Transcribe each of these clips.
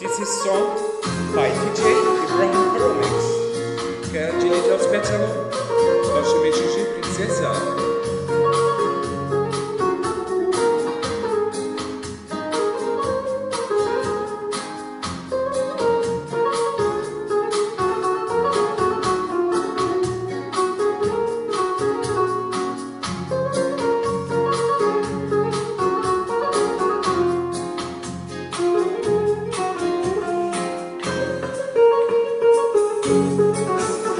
This is song by DJ Ibrahim Horowitz, que é direito aos Petalon, nós chamamos de Princesa. Música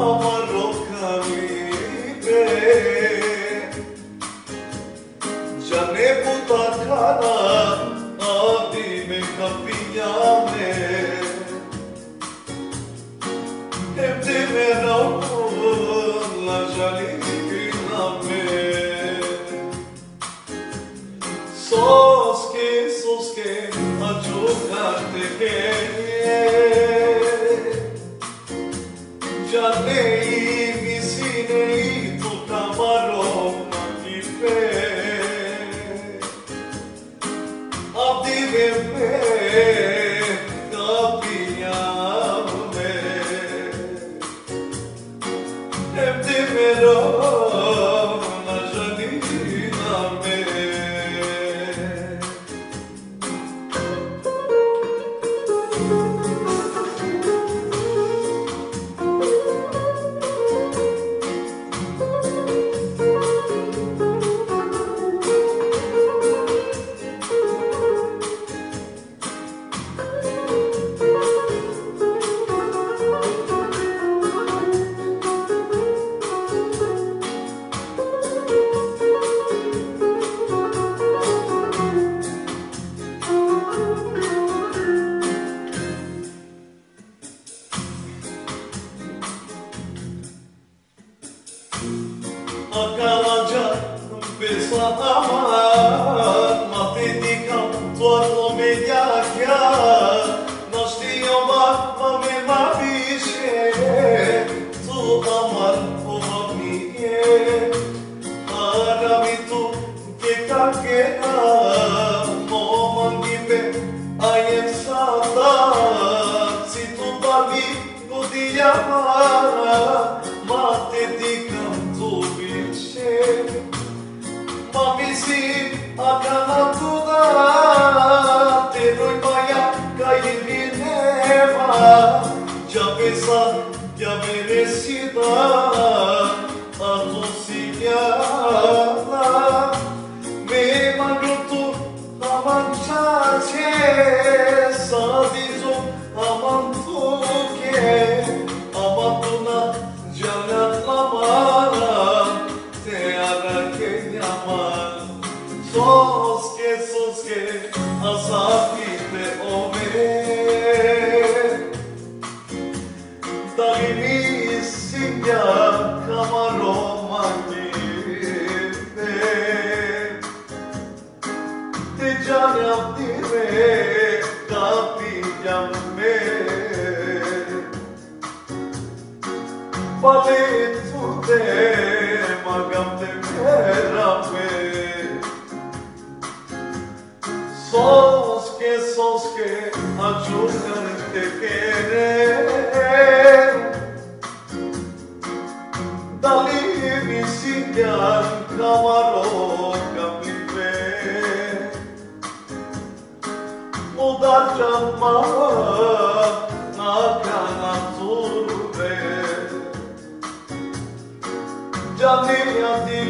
Oh, Hayatta kalacak bir sanat Mahvedikam Tuar o medyak ya Cabeça de amanhecidão Ticaret Dali mi sinyan kamarot Jamil yazdı